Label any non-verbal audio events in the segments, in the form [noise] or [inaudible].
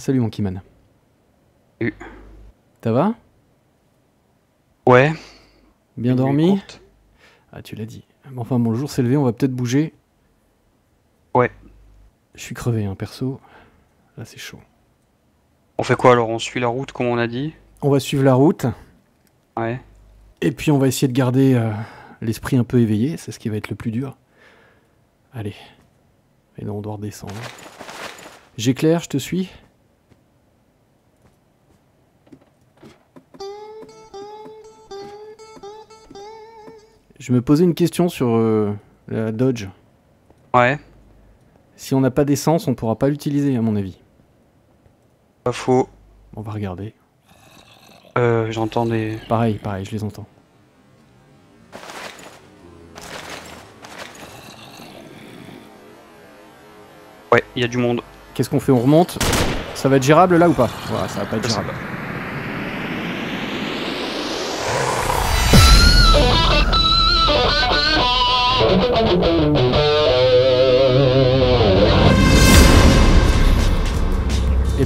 salut mon Kiman. Salut. Ça va? Ouais. Bien dormi? Ah, tu l'as dit. Enfin, bon, le jour s'est levé, on va peut-être bouger. Ouais. Je suis crevé, hein, perso. Là, c'est chaud. On fait quoi alors? On suit la route comme on a dit? On va suivre la route, Ouais. et puis on va essayer de garder euh, l'esprit un peu éveillé, c'est ce qui va être le plus dur. Allez. Et non, on doit redescendre. J'éclaire, je te suis? Je me posais une question sur euh, la Dodge. Ouais. Si on n'a pas d'essence, on pourra pas l'utiliser, à mon avis. Pas faux. On va regarder. Euh, J'entends des. Pareil, pareil, je les entends. Ouais, il y a du monde. Qu'est-ce qu'on fait? On remonte? Ça va être gérable là ou pas? Voilà, ça va pas être gérable.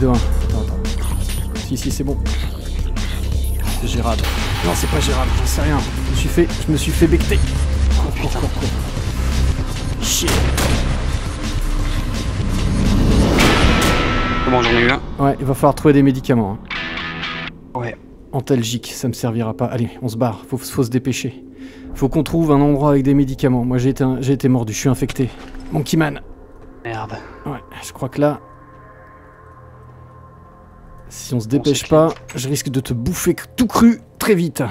1. Attends, attends. Si, si, c'est bon. C'est gérable. Non, c'est pas gérable, j'en sais rien. Je me suis fait, je me suis fait becter. Cours. Shit. Comment j'en ai eu un Ouais, il va falloir trouver des médicaments. hein. Ouais. Antalgique, ça me servira pas. Allez, on se barre, faut, faut se dépêcher. Faut qu'on trouve un endroit avec des médicaments. Moi j'ai été, un- été mordu, je suis infecté. Monkey Man. Merde. Ouais, je crois que là. Si on se dépêche pas, je risque de te bouffer tout cru très vite.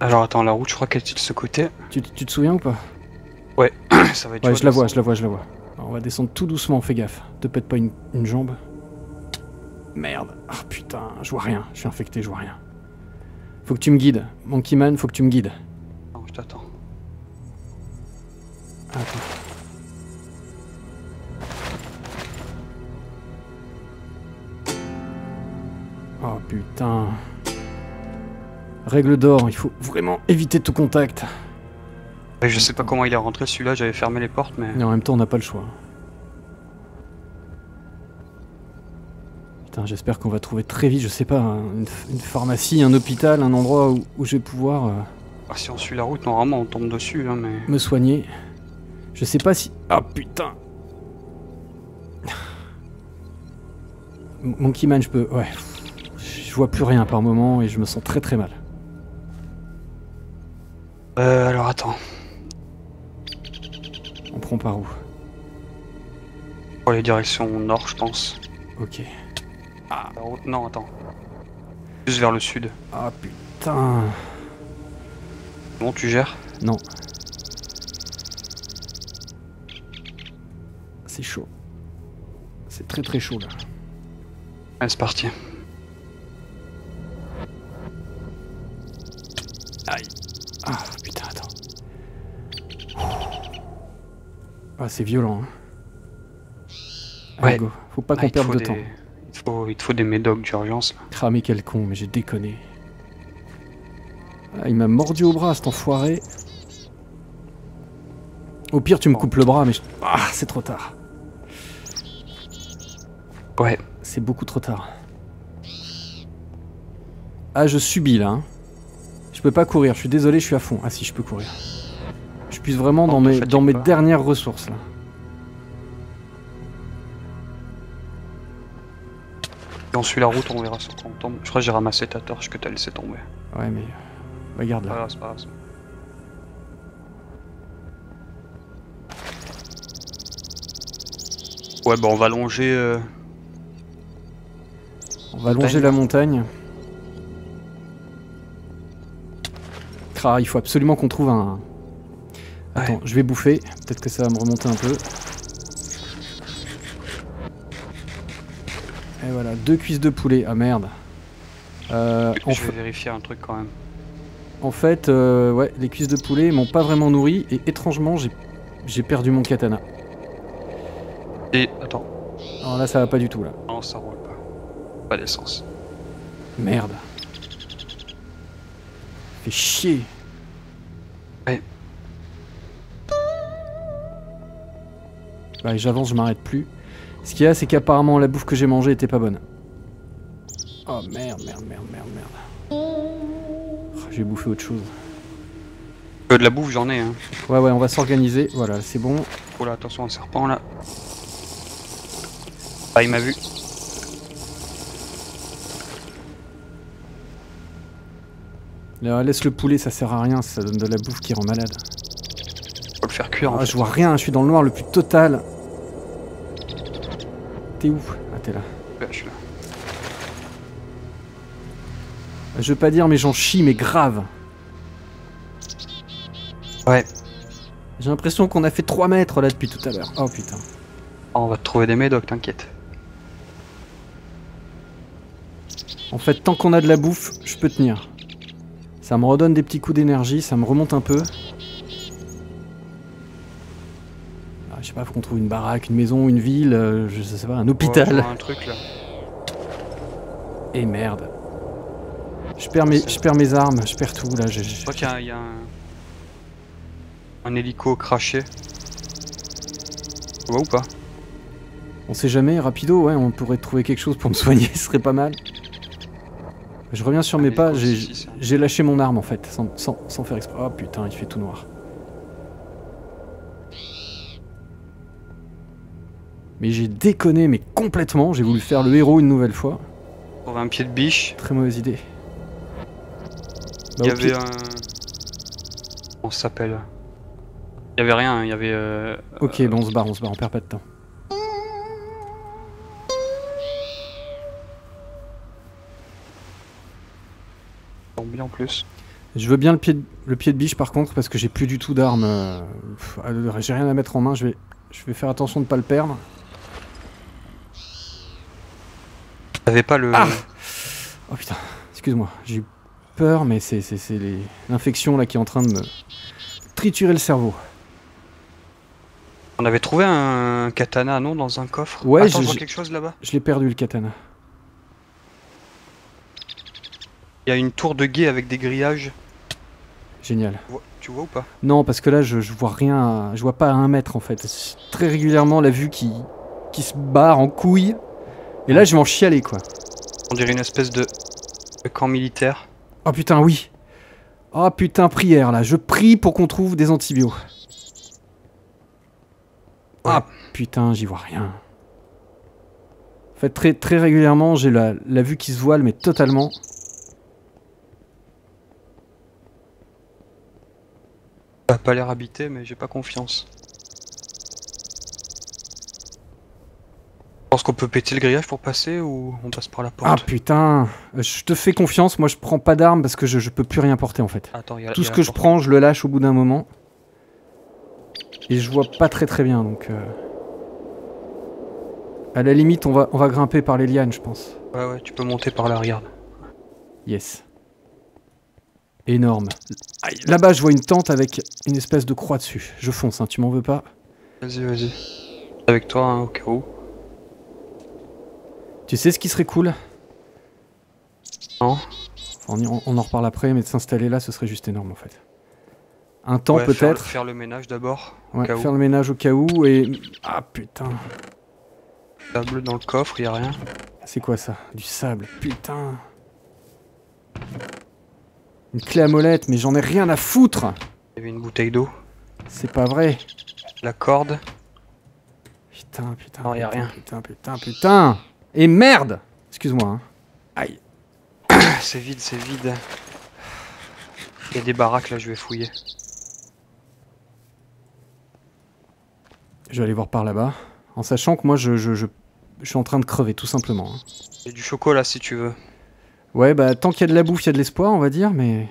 Alors attends, la route, je crois qu'elle est de ce côté. Tu, tu te souviens ou pas? [clears throat] Ça va être Ouais, je la vois, je la vois, je la vois. Alors, on va descendre tout doucement, fais gaffe. Te pète pas une, une jambe. Merde. Ah putain, je vois rien. Je suis infecté, je vois rien. Faut que tu me guides. Monkey Man, faut que tu me guides. Attends. Oh putain. Règle d'or, il faut vraiment éviter tout contact. Je sais pas comment il est rentré celui-là, j'avais fermé les portes, mais. Mais en même temps, on n'a pas le choix. Putain, j'espère qu'on va trouver très vite, je sais pas, un- une, une pharmacie, un hôpital, un endroit où, où je vais pouvoir euh, Ah, si on suit la route, normalement on tombe dessus, hein, mais. me soigner. Je sais pas si... Ah putain Monkey Man, je peux... Ouais. Je vois plus rien par moment et je me sens très très mal. Euh, alors attends. On prend par où? Pour les directions nord, je pense. Ok. La route... Non, attends. Juste vers le sud. Ah putain Bon, tu gères Non. C'est chaud. C'est très très chaud là. Allez, c'est parti. Aïe. Ah putain, attends. Ah, c'est violent. Hein. Allez, Ouais. go. Faut pas Ah, qu'on te perde de des- temps. Il te faut, il te faut des médocs d'urgence. là. Cramé quel con, mais j'ai déconné. Ah, il m'a mordu au bras cet enfoiré. Au pire, tu me coupes le bras, mais je- ah, c'est trop tard. Ouais. C'est beaucoup trop tard. Ah, je subis là. hein. Je peux pas courir, je suis désolé, je suis à fond. Ah si, je peux courir. Je puise vraiment dans te mes, dans mes pas. dernières ressources là. Et on suit la route, on verra sur quoi on tombe. Je crois que j'ai ramassé ta torche que t'as laissé tomber. Ouais, mais... Regarde là. pas grave. Ouais, bah on va longer. euh, On va longer la montagne. Cra, il faut absolument qu'on trouve un... Attends, je vais bouffer. Peut-être que ça va me remonter un peu. Et voilà, deux cuisses de poulet. Ah merde. Euh, Je vais vérifier un truc quand même. En fait, euh, ouais, les cuisses de poulet m'ont pas vraiment nourri et étrangement, j'ai j'ai perdu mon katana. Et attends, Alors là, ça va pas du tout là. non, ça roule pas. Pas d'essence. Merde. Fait chier. Ouais. Bah, j'avance, je m'arrête plus. Ce qu'il y a, c'est qu'apparemment la bouffe que j'ai mangée était pas bonne. Oh merde, merde, merde, merde, merde. J'ai bouffé autre chose. Euh, de la bouffe, j'en ai. Hein. Ouais, ouais, on va s'organiser. Voilà, c'est bon. Oh là, attention, un serpent là. Ah, il m'a vu. Là, laisse le poulet, ça sert à rien, ça donne de la bouffe qui rend malade. Faut le faire cuire. en Ah, fait. je vois rien, je suis dans le noir le plus total. T'es où? Ah, t'es là. Je veux pas dire, mais j'en chie, mais grave. Ouais. J'ai l'impression qu'on a fait 3 mètres là depuis tout à l'heure. Oh putain. Oh, on va te trouver des médocs, t'inquiète. En fait, tant qu'on a de la bouffe, je peux tenir. Ça me redonne des petits coups d'énergie, ça me remonte un peu. Ah, je sais pas, faut qu'on trouve une baraque, une maison, une ville, euh, je sais pas, un hôpital. je vois un truc là. Et merde. Je perds, mes, je perds mes armes, je perds tout là. je- crois qu'il y a, il y a un... un hélico craché. Tu vois ou pas? On sait jamais, rapido, ouais, on pourrait trouver quelque chose pour me soigner, [laughs] ce serait pas mal. Je reviens sur Un mes pas, j'ai lâché mon arme en fait, sans, sans- sans faire exprès. Oh putain, il fait tout noir. Mais j'ai déconné, mais complètement, j'ai voulu faire le héros une nouvelle fois. Trouver un pied de biche. Très mauvaise idée. Il y au avait un. Comment ça s'appelle? Il y avait rien, il y avait. Euh... Ok, bon, on se barre, on se barre, on perd pas de temps. zombie en plus. Je veux bien le pied de, le pied de biche par contre, parce que j'ai plus du tout d'armes. euh, euh, j'ai rien à mettre en main, je vais, je vais faire attention de pas le perdre. T'avais pas le. Ah Oh putain, excuse-moi, j'ai eu peur, mais c'est l'infection là qui est en train de me triturer le cerveau. On avait trouvé un katana, non, dans un coffre? Ouais, Attends, je- quelque chose là-bas. Je l'ai perdu le katana. Il y a une tour de guet avec des grillages. Génial. Tu vois- Tu vois ou pas? Non, parce que là, je, je vois rien, je vois pas à un mètre en fait. Très régulièrement, la vue qui, qui se barre en couille. Et là, je vais en chialer quoi. On dirait une espèce de, de camp militaire. Oh putain, oui. Oh putain, prière là. Je prie pour qu'on trouve des antibiotiques. Ah putain, j'y vois rien. En fait, très, très régulièrement, j'ai la, la vue qui se voile, mais totalement. Ça a pas l'air habité, mais j'ai pas confiance. Pense qu'on peut péter le grillage pour passer ou on passe par la Ah porte putain, Euh, je te fais confiance. Moi, je prends pas d'armes parce que je, je peux plus rien porter en fait. Attends, il y a Tout ce que je prends, je le lâche au bout d'un moment. Et je vois pas très très bien, donc... euh, À la limite, on va, on va grimper par les lianes, je pense. Ouais, ouais, tu peux monter par là, regarde. Yes. Énorme. Là-bas, je vois une tente avec une espèce de croix dessus. Je fonce, hein, tu m'en veux pas? Vas-y, vas-y. Avec toi, hein, au cas où. Tu sais ce qui serait cool? Non on, y- on en reparle après, mais de s'installer là, ce serait juste énorme en fait. Un temps Ouais, peut-être. Faire, le ménage d'abord. Ouais, où. faire le ménage au cas où et... Ah putain. Table dans le coffre, y a rien. C'est quoi ça? Du sable. Putain. Une clé à molette, mais j'en ai rien à foutre Il y avait une bouteille d'eau. C'est pas vrai. La corde. Putain, putain. Non, y a putain, rien. Putain, putain, putain. Et merde Excuse-moi. Hein. Aïe. [coughs] c'est vide, c'est vide. Il y a des baraques là, je vais fouiller. Je vais aller voir par là-bas. En sachant que moi, je, je, je, je suis en train de crever, tout simplement. Il y a du chocolat si tu veux. Ouais, bah, tant qu'il y a de la bouffe, il y a de l'espoir, on va dire, mais...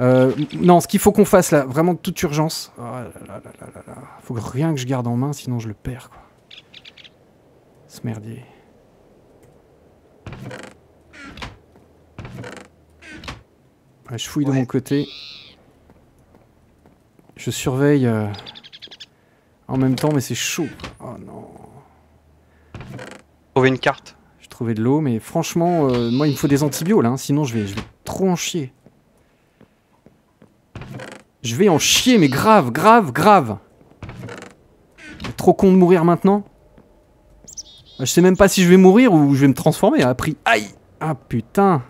Euh, non, ce qu'il faut qu'on fasse là, vraiment de toute urgence. Oh là là là là là là. Faut rien que je garde en main, sinon je le perds, quoi. Ce merdier. Ouais, je fouille de mon côté. Je surveille euh, en même temps, mais c'est chaud. Oh non. Trouver une carte. J'ai trouvé de l'eau, mais franchement, euh, moi, il me faut des antibiotiques là, hein, sinon je vais, je vais trop en chier. Je vais en chier, mais grave, grave, grave. Trop con de mourir maintenant Je sais même pas si je vais mourir ou je vais me transformer. A pris. Aïe Ah putain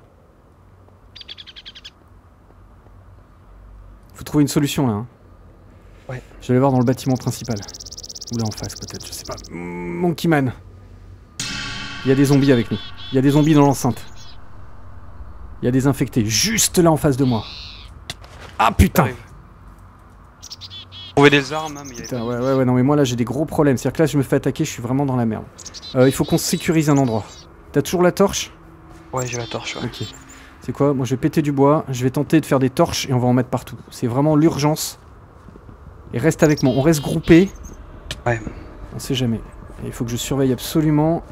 Faut trouver une solution là. Hein. Ouais. Je vais aller voir dans le bâtiment principal. Ou là en face peut-être, je sais pas. Monkey Man. Il y a des zombies avec nous. Il y a des zombies dans l'enceinte. Il y a des infectés juste là en face de moi. Ah putain Trouver des armes, hein, mais Putain, ouais, ouais, ouais, non mais moi là j'ai des gros problèmes. C'est-à-dire que là je me fais attaquer, je suis vraiment dans la merde. Euh, il faut qu'on sécurise un endroit. T'as toujours la torche? Ouais, j'ai la torche, ouais. Ok. C'est quoi? Moi je vais péter du bois, je vais tenter de faire des torches et on va en mettre partout. C'est vraiment l'urgence. Et reste avec moi, on reste groupé. Ouais. On sait jamais. il faut que je surveille absolument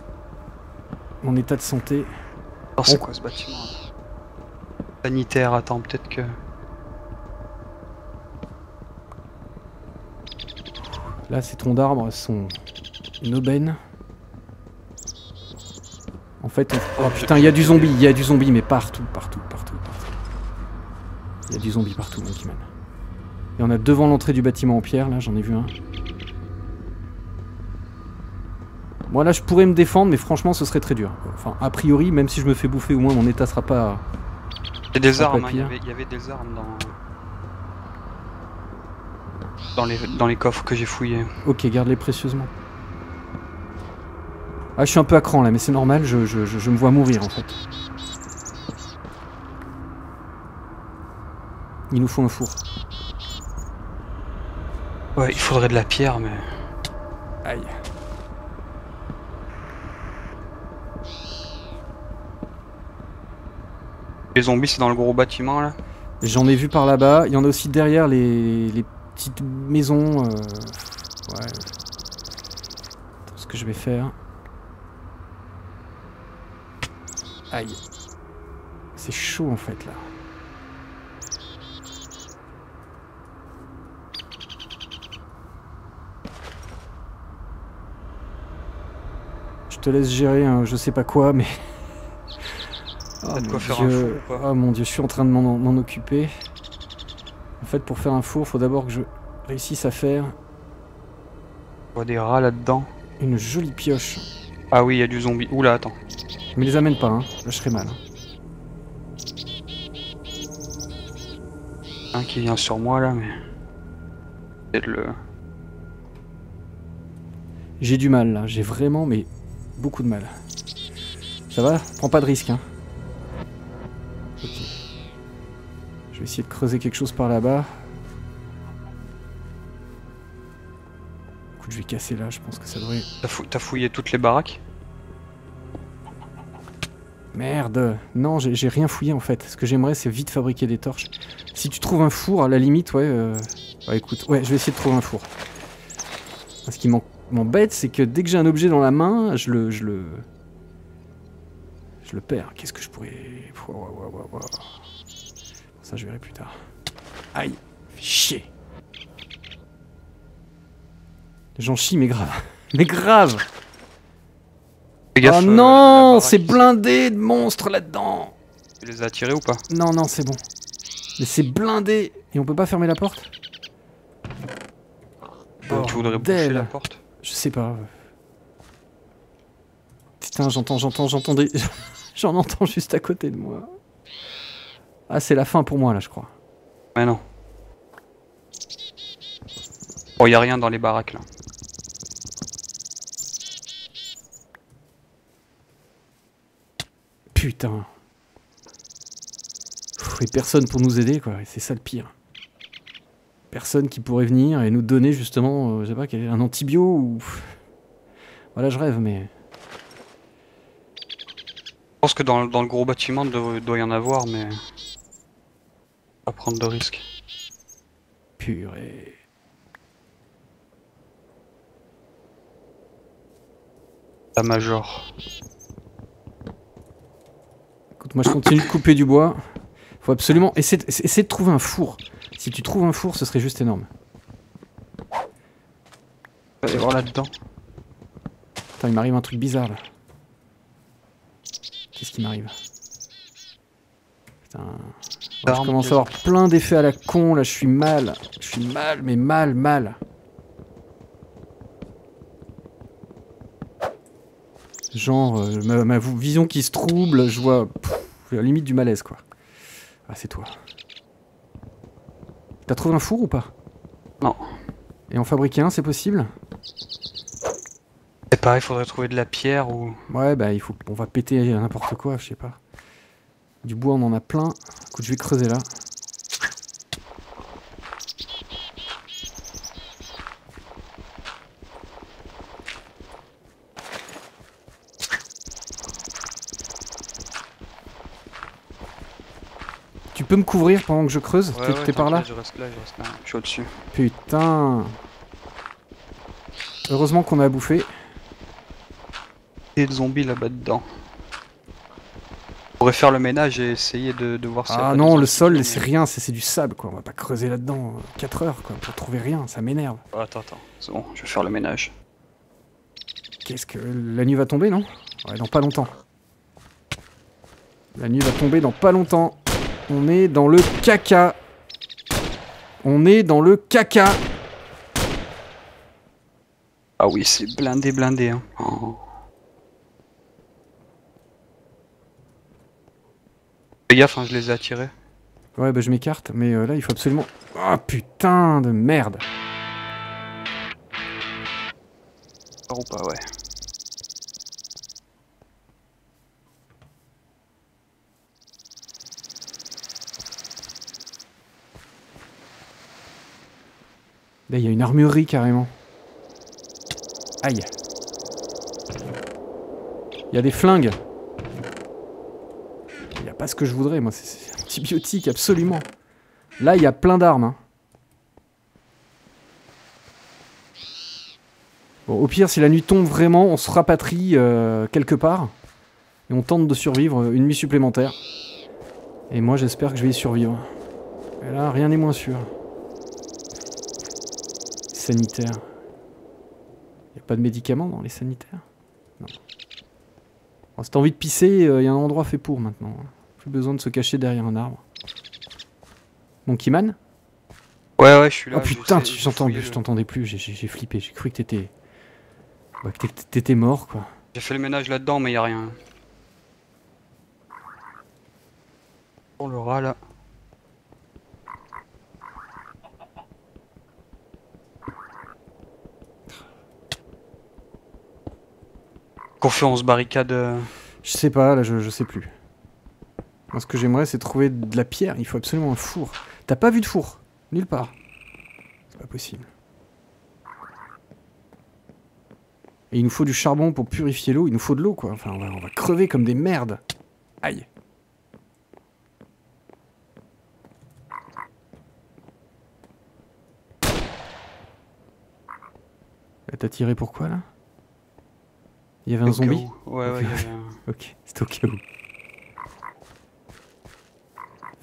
mon état de santé. Alors c'est quoi ce bâtiment? Sanitaire, attends, peut-être que... Là, ces troncs d'arbres sont une aubaine. En fait, oh putain, il y a du zombie, il y a du zombie, mais partout, partout, partout, partout. Il y a du zombie partout, Monkey Man. Et on a devant l'entrée du bâtiment en pierre, là, j'en ai vu un. Moi, là, je pourrais me défendre, mais franchement, ce serait très dur. Enfin, a priori, même si je me fais bouffer, au moins mon état sera pas... Il y a des armes, hein, il y avait des armes dans dans les, dans les coffres que j'ai fouillés. Ok, garde-les précieusement. Ah, je suis un peu à cran là, mais c'est normal, je, je, je, me vois mourir en fait. Il nous faut un four. Ouais, il faudrait de la pierre, mais... Aïe. Les zombies, c'est dans le gros bâtiment, là J'en ai vu par là-bas. Il y en a aussi derrière les, les petite maison. Euh, ouais. ce que je vais faire. Aïe. C'est chaud en fait là. Je te laisse gérer un je sais pas quoi, mais... Oh, mon Dieu. oh mon dieu, je suis en train de m'en occuper. En fait, pour faire un four, faut d'abord que je réussisse à faire... On voit des rats là-dedans. Une jolie pioche. Ah oui, il y a du zombie. Oula, attends. Mais les amène pas, hein. Là, je serais mal. Un qui vient sur moi, là, mais... C'est le... J'ai du mal, là. J'ai vraiment, mais... Beaucoup de mal. Ça va? Prends pas de risque, hein. Vais essayer de creuser quelque chose par là-bas. Écoute, je vais casser là, je pense que ça devrait... T'as fouillé toutes les baraques? Merde Non, j'ai rien fouillé en fait. Ce que j'aimerais, c'est vite fabriquer des torches. Si tu trouves un four, à la limite, ouais... Euh, ouais, écoute, ouais, je vais essayer de trouver un four. Ce qui m'embête, c'est que dès que j'ai un objet dans la main, je le... Je le, je le perds. Qu'est-ce que je pourrais... Ça, je verrai plus tard. Aïe. Chier. J'en chie, mais grave. Mais grave Oh euh, non C'est blindé de monstres là-dedans Tu les as attirés ou pas? Non, non, c'est bon. Mais c'est blindé Et on peut pas fermer la porte? Tu voudrais boucher la porte? Je sais pas. Putain, j'entends, j'entends, j'entends des... [laughs] J'en entends juste à côté de moi. Ah, c'est la fin pour moi, là, je crois. Mais non. Oh, y a rien dans les baraques, là. Putain. Et personne pour nous aider, quoi. C'est ça le pire. Personne qui pourrait venir et nous donner, justement, euh, je sais pas, un antibio ou... Voilà, je rêve, mais... Je pense que dans, le gros bâtiment, il doit y en avoir, mais... Pas prendre de risques. Purée. La major. Écoute, moi je continue de couper du bois. Faut absolument essayer de, essayer de trouver un four. Si tu trouves un four, ce serait juste énorme. Allez voir là-dedans. Attends, il m'arrive un truc bizarre là. Qu'est-ce qui m'arrive? Putain je commence à avoir plein d'effets à la con, là je suis mal. Je suis mal, mais mal, mal. genre, euh, ma, ma vision qui se trouble, je vois pff, la limite du malaise, quoi. Ah, c'est toi. T'as trouvé un four ou pas? Non. Et en fabriquer un, c'est possible? C'est pareil, faudrait trouver de la pierre ou. Ouais, bah il faut, on va péter n'importe quoi, je sais pas. Du bois, on en a plein. Écoute, je vais creuser là. Tu peux me couvrir pendant que je creuse Ouais, T'es ouais, par là Je reste là, je reste là. Je suis au-dessus. Putain Heureusement qu'on a y a des zombies là-bas dedans. On pourrait faire le ménage et essayer de, de voir si. Ah non, le sol, c'est rien, c'est c'est du sable quoi. On va pas creuser là-dedans 4 heures quoi pour trouver rien, ça m'énerve. Oh, attends, attends. C'est bon, je vais faire le ménage. Qu'est-ce que. La nuit va tomber, non? Ouais, dans pas longtemps. La nuit va tomber dans pas longtemps. On est dans le caca. On est dans le caca. Ah oui, c'est blindé, blindé. Hein. Oh. Fais gaffe, hein, je les ai attirés. Ouais, bah je m'écarte, mais euh, là il faut absolument. Oh putain de merde. Ou pas, ouais. Là il y a une armurerie carrément. Aïe. Il y a des flingues. Il ce que je voudrais, moi. C'est- antibiotique, absolument. Là, il y a plein d'armes. hein. Bon, au pire, si la nuit tombe vraiment, on se rapatrie euh, quelque part. Et on tente de survivre euh, une nuit supplémentaire. Et moi, j'espère que je vais y survivre. Et là, rien n'est moins sûr. Sanitaire. Y a pas de médicaments dans les sanitaires? Non. Bon, si t'as envie de pisser, il y a un endroit fait pour maintenant. Plus besoin de se cacher derrière un arbre. Monkey Man Ouais, ouais, je suis là. Oh putain, tu je t'entendais plus, j'ai- flippé, j'ai cru que t'étais. Ouais, que t'étais- t'étais mort quoi. J'ai fait le ménage là-dedans, mais y a rien. On le rat là. Qu'on fait, on se barricade. euh, Je sais pas, là je, je sais plus. Ce que j'aimerais c'est trouver de la pierre, il faut absolument un four. T'as pas vu de four? Nulle part. C'est pas possible. Et il nous faut du charbon pour purifier l'eau, il nous faut de l'eau quoi. Enfin on va, on va crever comme des merdes. Aïe. T'as tiré pourquoi là? Il y avait un au zombie? Ouais, ouais, y avait un- Ok, c'est au cas où.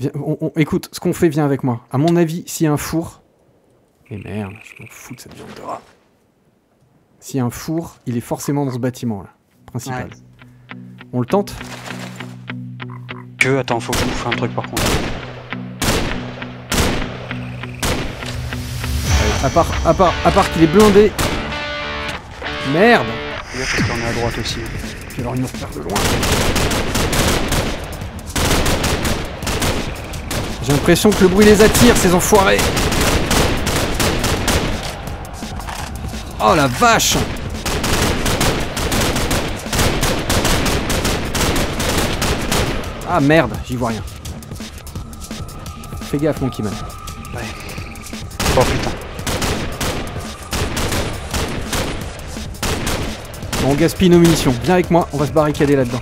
Viens, on- on- écoute, ce qu'on fait, viens avec moi. À mon avis, s'il y a un four... Et merde, je m'en fous de cette viande de rat. S'il y a un four, il est forcément dans ce bâtiment là, principal. Ouais. On le tente? Que, attends, faut qu'on nous fasse un truc par contre. À part, à part, à part qu'il est blindé. Merde Fais gaffe, parce qu'on est à droite aussi. Puis alors il nous repère de loin. J'ai l'impression que le bruit les attire, ces enfoirés. Oh la vache Ah merde, j'y vois rien. Fais gaffe, Monkey Man. Ouais. Oh putain. Bon, on gaspille nos munitions. Viens avec moi, on va se barricader là-dedans.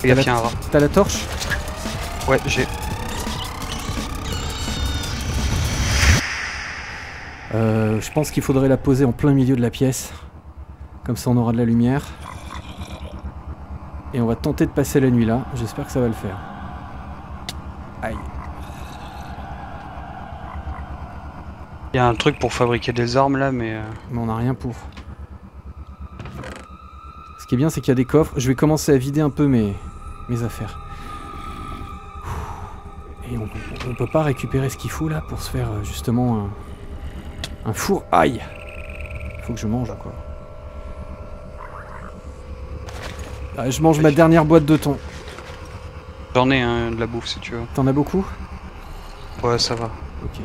Fais gaffe, y a un rat. T'as la torche? Ouais, j'ai. Euh, je pense qu'il faudrait la poser en plein milieu de la pièce. Comme ça on aura de la lumière. Et on va tenter de passer la nuit là. J'espère que ça va le faire. Aïe. Il y a un truc pour fabriquer des armes là, mais. euh, Mais on n'a rien pour. Ce qui est bien, c'est qu'il y a des coffres. Je vais commencer à vider un peu mes, mes affaires. Et on, on peut pas récupérer ce qu'il faut là pour se faire euh, justement un, un four. Aïe Faut que je mange encore. Ah, je mange ma dernière boîte de thon. J'en ai un de la bouffe si tu veux. T'en as beaucoup? Ouais, ça va. Ok.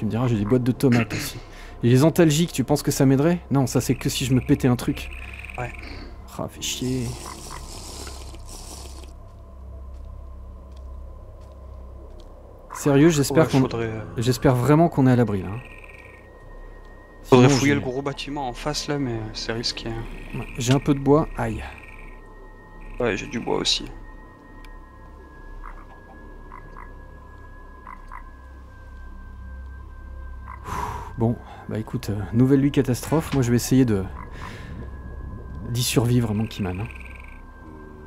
Tu me diras, j'ai des boîtes de tomates aussi. Et les antalgiques, tu penses que ça m'aiderait? Non, ça c'est que si je me pétais un truc. Ouais. Ah, chier. Sérieux, j'espère Ouais, qu'on... faudrait, euh, J'espère vraiment qu'on est à l'abri là. faudrait Sinon, fouiller le gros bâtiment en face là, mais c'est risqué. hein. Ouais, J'ai un peu de bois. Aïe. Ouais, j'ai du bois aussi. Bon, bah écoute, euh, nouvelle nuit catastrophe. Moi je vais essayer de d'y survivre, Monkey Man. hein.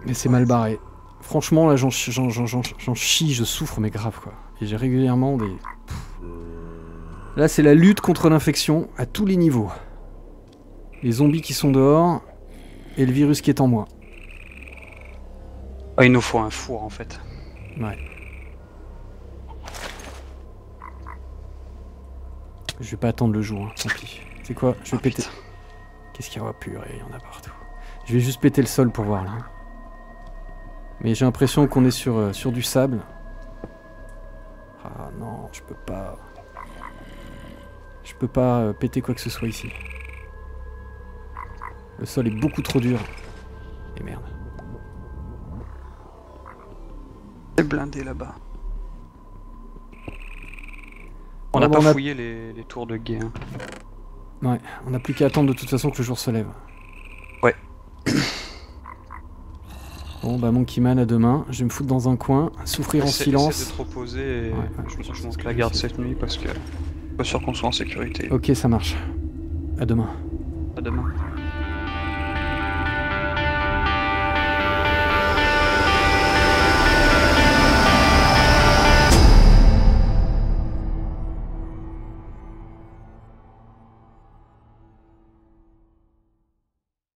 Mais c'est mal barré. Franchement, là j'en ch- j'en- j'en- j'en- j'en chie, je souffre, mais grave quoi. Et j'ai régulièrement des. Là c'est la lutte contre l'infection à tous les niveaux. Les zombies qui sont dehors et le virus qui est en moi. Ah, il nous faut un four en fait. Ouais. Je vais pas attendre le jour, hein, tant pis. C'est quoi? Je vais Ah, péter. Qu'est-ce qu'il y a purée, il y en a partout. Je vais juste péter le sol pour voir là. Mais j'ai l'impression qu'on est sur, euh, sur du sable. Ah non, je peux pas. Je peux pas euh, péter quoi que ce soit ici. Le sol est beaucoup trop dur. Et merde. C'est blindé là-bas. On Ouais, n'a bah, pas on a- fouillé les, les tours de guet. hein. Ouais, on n'a plus qu'à attendre de toute façon que le jour se lève. Ouais. [coughs] Bon bah Monkey Man à demain, je vais me foutre dans un coin, souffrir en silence. de te reposer et Ouais, ouais, je, je pense je que monte la garde je cette nuit parce que pas sûr qu'on soit en sécurité. Ok ça marche. À demain. À demain.